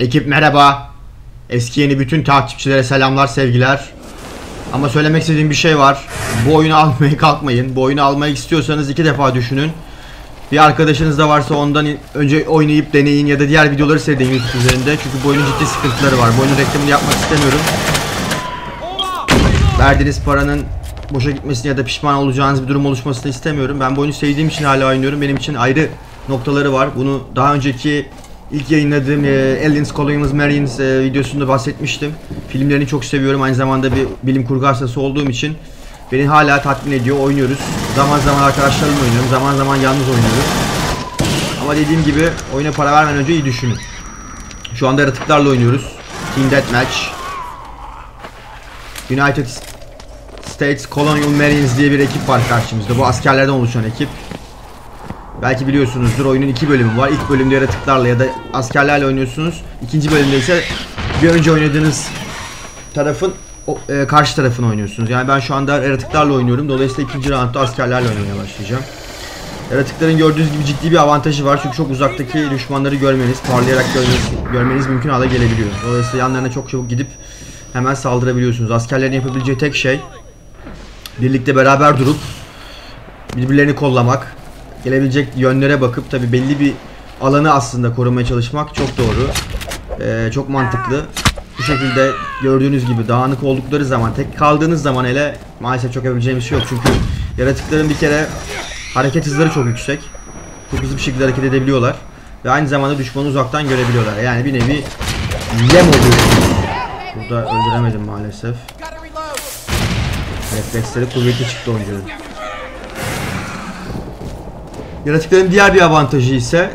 Ekip merhaba. Eski yeni bütün takipçilere selamlar sevgiler. Ama söylemek istediğim bir şey var. Bu oyunu almaya kalkmayın. Bu oyunu almayı istiyorsanız iki defa düşünün. Bir arkadaşınız da varsa ondan önce oynayıp deneyin ya da diğer videoları seyredin YouTube üzerinde. Çünkü bu oyunun ciddi sıkıntıları var. Bu oyunun reklamını yapmak istemiyorum. Verdiğiniz paranın boşa gitmesini ya da pişman olacağınız bir durum oluşmasını istemiyorum. Ben bu oyunu sevdiğim için hala oynuyorum. Benim için ayrı noktaları var. Bunu daha önceki ilk yayınladığım e, Aliens Colonials Marines e, videosunda bahsetmiştim. Filmlerini çok seviyorum. Aynı zamanda bir bilim kurgu hastası olduğum için beni hala tatmin ediyor. Oynuyoruz. Zaman zaman arkadaşlarımla oynuyorum. Zaman zaman yalnız oynuyorum. Ama dediğim gibi oyuna para vermeden önce iyi düşünün. Şu anda yaratıklarla oynuyoruz. Team Deathmatch. United States Colonial Marines diye bir ekip var karşımızda. Bu askerlerden oluşan ekip. Belki biliyorsunuzdur oyunun iki bölümü var. İlk bölümde yaratıklarla ya da askerlerle oynuyorsunuz. İkinci bölümde ise bir önce oynadığınız tarafın o, e, karşı tarafını oynuyorsunuz. Yani ben şu anda yaratıklarla oynuyorum. Dolayısıyla ikinci roundda askerlerle oynamaya başlayacağım. Yaratıkların gördüğünüz gibi ciddi bir avantajı var. Çünkü çok uzaktaki düşmanları görmeniz, parlayarak görmeniz, görmeniz mümkün hale gelebiliyor. Dolayısıyla yanlarına çok çabuk gidip hemen saldırabiliyorsunuz. Askerlerin yapabileceği tek şey birlikte beraber durup birbirlerini kollamak, gelebilecek yönlere bakıp tabi belli bir alanı aslında korumaya çalışmak çok doğru. Ee, çok mantıklı. Bu şekilde gördüğünüz gibi dağınık oldukları zaman, tek kaldığınız zaman hele maalesef çok yapabileceğimiz şey yok. Çünkü yaratıkların bir kere hareket hızları çok yüksek. Çok hızlı bir şekilde hareket edebiliyorlar. Ve aynı zamanda düşmanı uzaktan görebiliyorlar. Yani bir nevi yem oluyorsunuz. Burada öldüremedim maalesef. Refleksleri kuvvetli çıktı oyuncunun. Yaratıkların diğer bir avantajı ise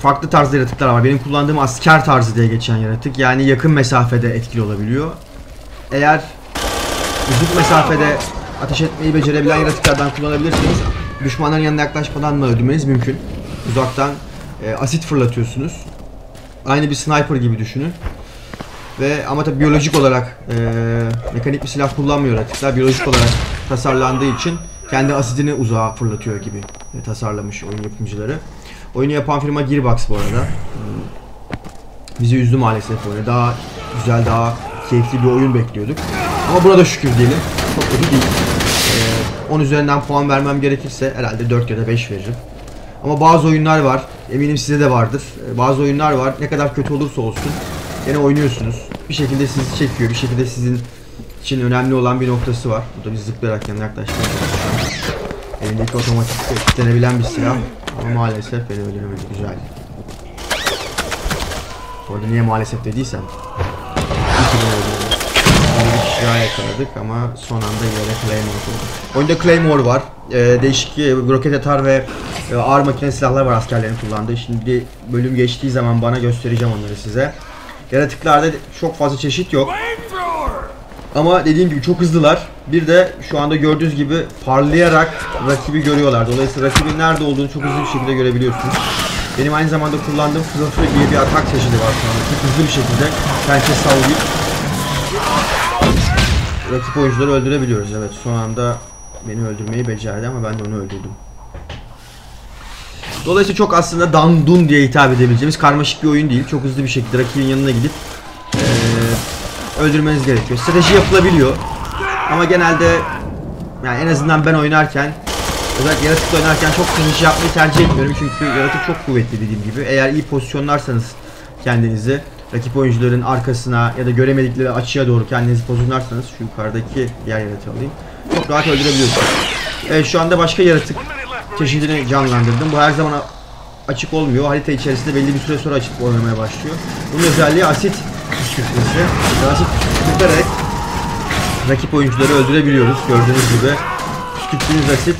farklı tarzda yaratıklar var. Benim kullandığım asker tarzı diye geçen yaratık. Yani yakın mesafede etkili olabiliyor. Eğer uzun mesafede ateş etmeyi becerebilen yaratıklardan kullanabilirsiniz. Düşmanların yanına yaklaşmadan da öldürmeniz mümkün. Uzaktan e, asit fırlatıyorsunuz. Aynı bir sniper gibi düşünün. Ve ama tabi biyolojik olarak e, mekanik bir silah kullanmıyor yaratıklar. Biyolojik olarak tasarlandığı için kendi asidini uzağa fırlatıyor gibi e, tasarlamış oyun yapımcıları. Oyunu yapan firma Gearbox bu arada. Hmm. Bizi üzdü maalesef böyle. Daha güzel, daha keyifli bir oyun bekliyorduk. Ama buna da şükür diyelim. Çok kötü değil. Ee, 10 üzerinden puan vermem gerekirse herhalde 4 ya da 5 veririm. Ama bazı oyunlar var. Eminim size de vardır. Ee, bazı oyunlar var. Ne kadar kötü olursa olsun yine oynuyorsunuz. Bir şekilde sizi çekiyor. Bir şekilde sizin için önemli olan bir noktası var. Bu da biz zıplayarak yanına çalışıyoruz. Elindeki otomatik kilitlenebilen bir silah. Ama maalesef beni öldüremedi. Güzel. Orada niye maalesef dediysem. Bir kişi daha yakaladık ama son anda yere Claymore koyduk. Oyunda Claymore var. Ee, değişik e, roket atar ve e, ağır makine silahlar var askerlerin kullandığı. Şimdi bölüm geçtiği zaman bana göstereceğim onları size. Yaratıklarda çok fazla çeşit yok. Ama dediğim gibi çok hızlılar. Bir de şu anda gördüğünüz gibi parlayarak rakibi görüyorlar. Dolayısıyla rakibin nerede olduğunu çok hızlı bir şekilde görebiliyorsunuz. Benim aynı zamanda kullandığım Fluffy diye bir atak çeşidi var şu anda. Çok hızlı bir şekilde pençe sallayıp rakip oyuncuları öldürebiliyoruz. Evet son anda beni öldürmeyi becerdi ama ben de onu öldürdüm. Dolayısıyla çok aslında dandun diye hitap edebileceğimiz karmaşık bir oyun değil. Çok hızlı bir şekilde rakibin yanına gidip öldürmeniz gerekiyor. Strateji yapılabiliyor. Ama genelde yani en azından ben oynarken özellikle yaratıkla oynarken çok strateji yapmayı tercih etmiyorum. Çünkü yaratık çok kuvvetli dediğim gibi. Eğer iyi pozisyonlarsanız kendinizi rakip oyuncuların arkasına ya da göremedikleri açıya doğru kendinizi pozisyonlarsanız şu yukarıdaki diğer yaratığı alayım. Çok rahat öldürebiliyorsunuz. Evet şu anda başka yaratık çeşidini canlandırdım. Bu her zaman açık olmuyor. Harita içerisinde belli bir süre sonra açık oynamaya başlıyor. Bunun özelliği asit püskürtmesi. Asit püskürterek rakip oyuncuları öldürebiliyoruz. Gördüğünüz gibi püskürttüğünüz asit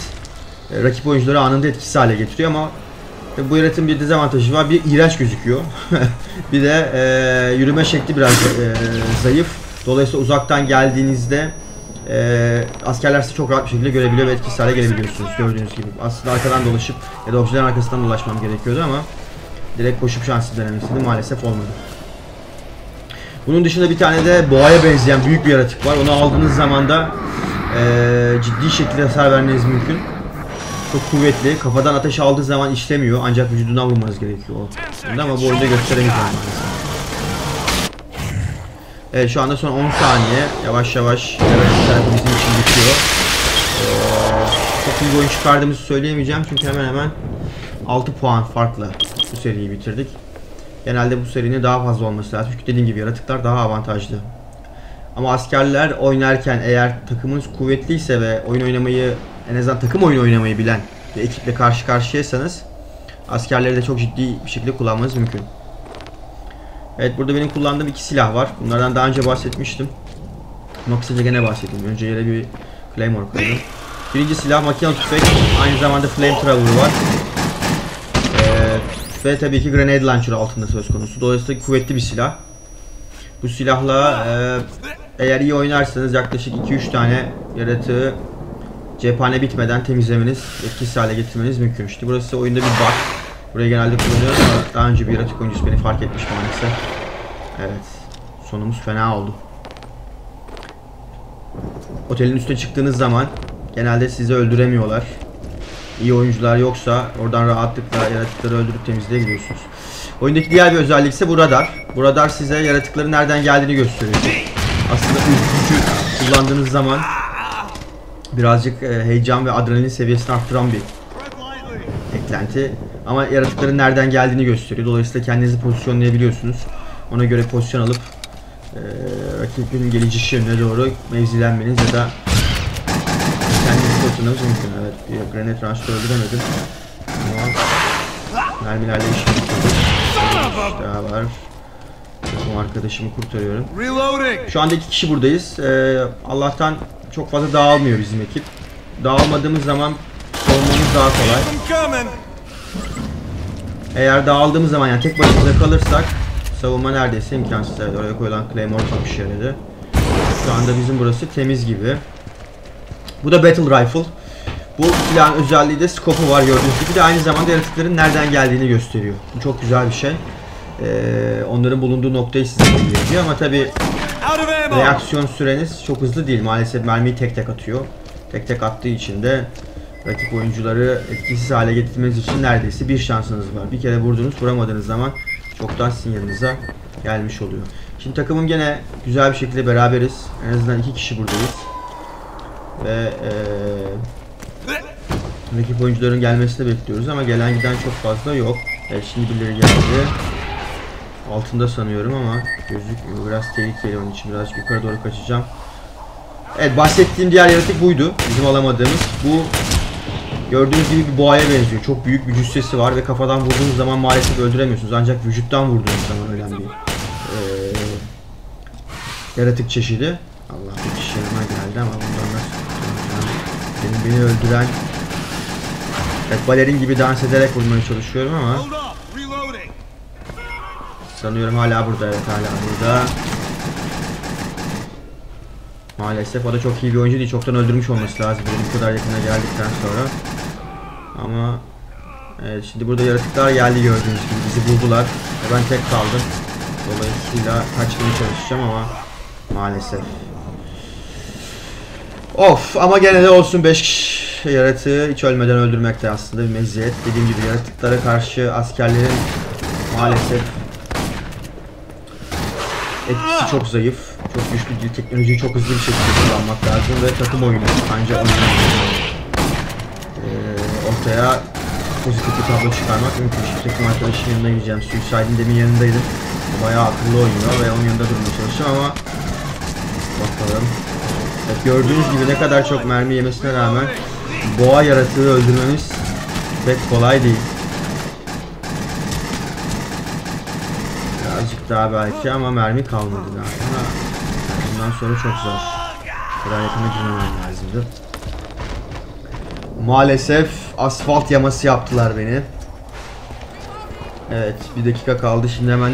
e, rakip oyuncuları anında etkisiz hale getiriyor ama bu yaratığın bir dezavantajı var. Bir iğrenç gözüküyor. bir de e, yürüme şekli biraz e, zayıf. Dolayısıyla uzaktan geldiğinizde e, askerler sizi çok rahat bir şekilde görebiliyor ve etkisiz hale gelebiliyorsunuz gördüğünüz gibi. Aslında arkadan dolaşıp ya da objelerin arkasından dolaşmam gerekiyordu ama direkt koşup şansı denemek istedim. Maalesef olmadı. Bunun dışında bir tane de boğaya benzeyen büyük bir yaratık var. Onu aldığınız zaman da e, ciddi şekilde hasar vermeniz mümkün. Çok kuvvetli. Kafadan ateş aldığı zaman işlemiyor. Ancak vücuduna vurmanız gerekiyor. Ama bu oyunda gösteremeyeceğim. Evet şu anda son 10 saniye. Yavaş yavaş yaratıklar bizim için bitiyor. Ee, çok iyi bir oyun çıkardığımızı söyleyemeyeceğim çünkü hemen hemen 6 puan farkla bu seriyi bitirdik. Genelde bu serinin daha fazla olması lazım. Çünkü dediğim gibi yaratıklar daha avantajlı. Ama askerler oynarken eğer takımınız kuvvetliyse ve oyun oynamayı en azından takım oyunu oynamayı bilen bir ekiple karşı karşıyaysanız askerleri de çok ciddi bir şekilde kullanmanız mümkün. Evet burada benim kullandığım iki silah var. Bunlardan daha önce bahsetmiştim. Ama kısaca gene bahsedeyim. Önce yere bir Claymore koydum. Birinci silah makinalı tüfek. Aynı zamanda flamethrower var. Ve tabii ki grenade launcher altında söz konusu. Dolayısıyla kuvvetli bir silah. Bu silahla e, eğer iyi oynarsanız yaklaşık 2-3 tane yaratığı cephane bitmeden temizlemeniz, etkisiz hale getirmeniz mümkün. İşte burası oyunda bir bug. Burayı genelde kullanıyoruz ama daha önce bir yaratık oyuncusu beni fark etmiş maalesef. Evet. Sonumuz fena oldu. Otelin üstüne çıktığınız zaman genelde sizi öldüremiyorlar. İyi oyuncular yoksa oradan rahatlıkla yaratıkları öldürüp temizleyebiliyorsunuz. Oyundaki diğer bir özellik ise bu radar. Bu radar size yaratıkların nereden geldiğini gösteriyor. Aslında ürkütücü kullandığınız zaman birazcık e, heyecan ve adrenalin seviyesini arttıran bir eklenti. Ama yaratıkların nereden geldiğini gösteriyor. Dolayısıyla kendinizi pozisyonlayabiliyorsunuz. Ona göre pozisyon alıp e, rakibin gelişi yönüne doğru mevzilenmeniz ya da pozisyonlamanız mümkün. Evet, bir granit rush'ta öldüremedim. Ama mermilerle işimi bitirdim. Bir daha var. Bu arkadaşımı kurtarıyorum. Şu anda iki kişi buradayız. Ee, Allah'tan çok fazla dağılmıyor bizim ekip. Dağılmadığımız zaman savunmamız daha kolay. Eğer dağıldığımız zaman yani tek başımıza kalırsak savunma neredeyse imkansız. Evet, oraya koyulan Claymore çok işe yaradı. Şu anda bizim burası temiz gibi. Bu da Battle Rifle. Bu silahın özelliği de scope'u var gördüğünüz gibi de aynı zamanda yaratıkların nereden geldiğini gösteriyor. Bu çok güzel bir şey. Ee, onların bulunduğu noktayı size belirliyor ama tabi reaksiyon süreniz çok hızlı değil. Maalesef mermiyi tek tek atıyor. Tek tek attığı için de rakip oyuncuları etkisiz hale getirmeniz için neredeyse bir şansınız var. Bir kere vurdunuz, vuramadığınız zaman çoktan sizin yanınıza gelmiş oluyor. Şimdi takımım gene güzel bir şekilde beraberiz. En azından iki kişi buradayız. Ve eee rakip oyuncuların gelmesini bekliyoruz ama gelen giden çok fazla yok. Evet şimdi birileri geldi. Altında sanıyorum ama gözükmüyor. Biraz tehlikeli onun için biraz yukarı doğru kaçacağım. Evet bahsettiğim diğer yaratık buydu. Bizim alamadığımız. Bu gördüğünüz gibi bir boğaya benziyor. Çok büyük bir cüssesi var ve kafadan vurduğunuz zaman maalesef öldüremiyorsunuz. Ancak vücuttan vurduğunuz zaman ölen bir eee, yaratık çeşidi. Allah bir yanıma geldi ama bundan nasıl kurtulacağım? Benim beni öldüren Evet, balerin gibi dans ederek vurmaya çalışıyorum ama! Sanıyorum hala burada evet hala burada. Maalesef o da çok iyi bir oyuncu değil. Çoktan öldürmüş olması lazım. Bu kadar yakına geldikten sonra. Ama evet şimdi burada yaratıklar geldi gördüğünüz gibi. Bizi buldular. Ben tek kaldım. Dolayısıyla kaçmaya çalışacağım ama maalesef. Of ama gene de olsun 5 yaratığı hiç ölmeden öldürmek de aslında bir meziyet. Dediğim gibi yaratıklara karşı askerlerin maalesef etkisi çok zayıf. Çok güçlü değil. Teknolojiyi çok hızlı bir şekilde kullanmak lazım ve takım oyunu ancak oyunu ortaya pozitif bir tablo çıkarmak mümkün. Şimdi takım arkadaşımın yanına gideceğim. Suicide'in demin yanındaydım. Bayağı akıllı oynuyor ve onun yanında durmaya çalışacağım ama bakalım. Evet, gördüğünüz gibi ne kadar çok mermi yemesine rağmen boğa yaratığı öldürmemiz pek kolay değil. Birazcık daha belki ama mermi kalmadı daha. Bundan sonra çok zor. Bu kadar yakına girmemem lazımdı. Maalesef asfalt yaması yaptılar beni. Evet bir dakika kaldı. Şimdi hemen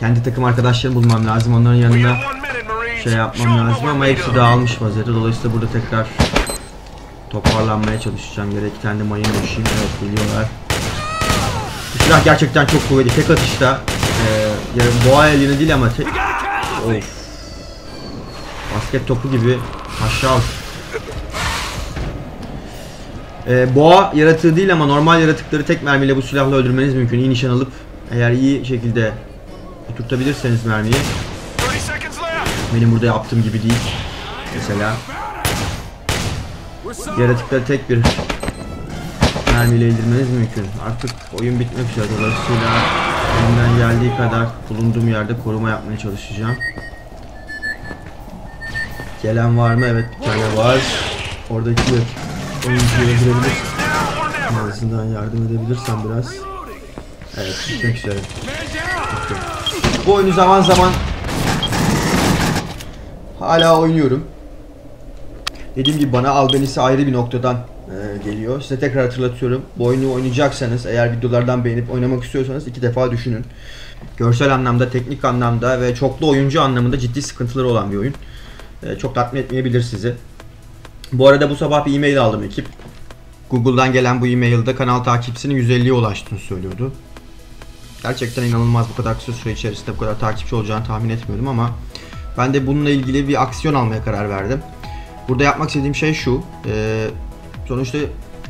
kendi takım arkadaşlarımı bulmam lazım. Onların yanına şey yapmam lazım ama hepsi dağılmış vaziyette. Dolayısıyla burada tekrar toparlanmaya çalışacağım. Gerek kendi mayın düşeyim. Evet geliyorlar. Bu silah gerçekten çok kuvvetli. Tek atışta e, boğa elini değil ama tek... Of. Basket topu gibi aşağı at. E, boğa yaratığı değil ama normal yaratıkları tek mermiyle bu silahla öldürmeniz mümkün. İyi nişan alıp eğer iyi şekilde oturtabilirseniz mermiyi 30 seconds left! Benim burada yaptığım gibi değil. Mesela yaratıkları tek bir mermiyle indirmeniz mümkün. Artık oyun bitmek üzere. Dolayısıyla elimden geldiği kadar bulunduğum yerde koruma yapmaya çalışacağım. Gelen var mı? Evet bir tane var. Oradaki oyuncuyu öldürebilir. En azından yardım edebilirsem biraz. Evet bitmek üzere. Bu oyunu zaman zaman hala oynuyorum. Dediğim gibi bana albenisi ayrı bir noktadan e, geliyor. Size tekrar hatırlatıyorum. Bu oyunu oynayacaksanız eğer videolardan beğenip oynamak istiyorsanız iki defa düşünün. Görsel anlamda, teknik anlamda ve çoklu oyuncu anlamında ciddi sıkıntıları olan bir oyun. E, çok tatmin etmeyebilir sizi. Bu arada bu sabah bir e-mail aldım ekip. Google'dan gelen bu e-mailde kanal takipçisinin 150'ye ulaştığını söylüyordu. Gerçekten inanılmaz bu kadar kısa süre içerisinde bu kadar takipçi olacağını tahmin etmiyordum ama ben de bununla ilgili bir aksiyon almaya karar verdim. Burada yapmak istediğim şey şu. e, sonuçta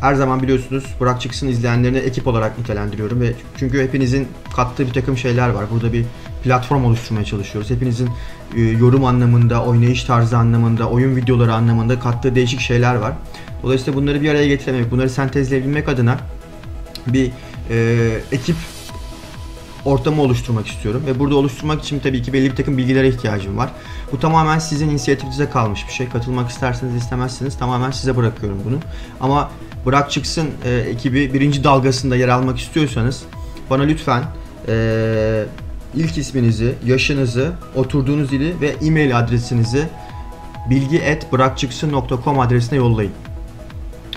her zaman biliyorsunuz Burak Çıksın izleyenlerini ekip olarak nitelendiriyorum ve çünkü hepinizin kattığı bir takım şeyler var. Burada bir platform oluşturmaya çalışıyoruz. Hepinizin e, yorum anlamında, oynayış tarzı anlamında, oyun videoları anlamında kattığı değişik şeyler var. Dolayısıyla bunları bir araya getiremek, bunları sentezleyebilmek adına bir e, ekip ortamı oluşturmak istiyorum ve burada oluşturmak için tabii ki belli bir takım bilgilere ihtiyacım var. Bu tamamen sizin inisiyatifinize kalmış bir şey. Katılmak isterseniz istemezseniz tamamen size bırakıyorum bunu. Ama Bırak Çıksın e, ekibi birinci dalgasında yer almak istiyorsanız bana lütfen e, ilk isminizi, yaşınızı, oturduğunuz ili ve e-mail adresinizi bilgi@bırakçıksın.com adresine yollayın.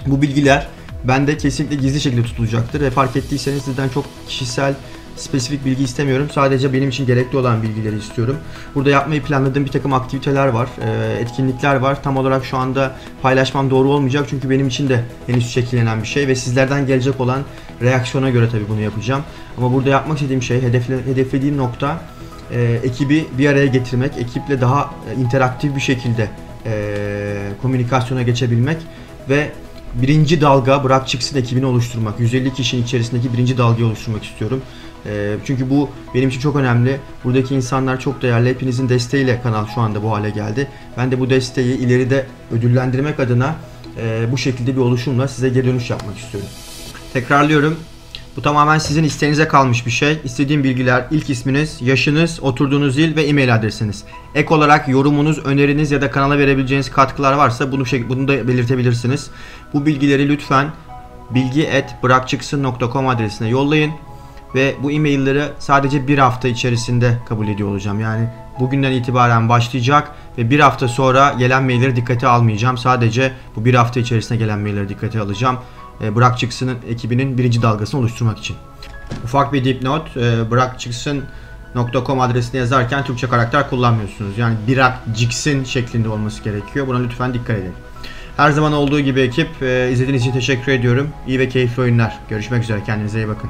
Bu bilgiler bende kesinlikle gizli şekilde tutulacaktır ve fark ettiyseniz sizden çok kişisel spesifik bilgi istemiyorum. Sadece benim için gerekli olan bilgileri istiyorum. Burada yapmayı planladığım bir takım aktiviteler var, e, etkinlikler var. Tam olarak şu anda paylaşmam doğru olmayacak çünkü benim için de henüz şekillenen bir şey ve sizlerden gelecek olan reaksiyona göre tabii bunu yapacağım. Ama burada yapmak istediğim şey, hedefle, hedeflediğim nokta e, ekibi bir araya getirmek, ekiple daha interaktif bir şekilde e, komünikasyona geçebilmek ve birinci dalga bırak çıksın ekibini oluşturmak. 150 kişinin içerisindeki birinci dalgayı oluşturmak istiyorum. E, çünkü bu benim için çok önemli. Buradaki insanlar çok değerli. Hepinizin desteğiyle kanal şu anda bu hale geldi. Ben de bu desteği ileride ödüllendirmek adına e, bu şekilde bir oluşumla size geri dönüş yapmak istiyorum. Tekrarlıyorum. Bu tamamen sizin isteğinize kalmış bir şey. İstediğim bilgiler ilk isminiz, yaşınız, oturduğunuz il ve e-mail adresiniz. Ek olarak yorumunuz, öneriniz ya da kanala verebileceğiniz katkılar varsa bunu bunu da belirtebilirsiniz. Bu bilgileri lütfen bilgi@bırakçıksın.com adresine yollayın ve bu e-mailleri sadece bir hafta içerisinde kabul ediyor olacağım. Yani bugünden itibaren başlayacak ve bir hafta sonra gelen mailleri dikkate almayacağım. Sadece bu bir hafta içerisinde gelen mailleri dikkate alacağım. E, Bırak Çıksın'ın ekibinin birinci dalgasını oluşturmak için. Ufak bir dipnot, e, bırakçıksın.com adresine yazarken Türkçe karakter kullanmıyorsunuz. Yani Bırak Çıksın şeklinde olması gerekiyor. Buna lütfen dikkat edin. Her zaman olduğu gibi ekip e, izlediğiniz için teşekkür ediyorum. İyi ve keyifli oyunlar. Görüşmek üzere. Kendinize iyi bakın.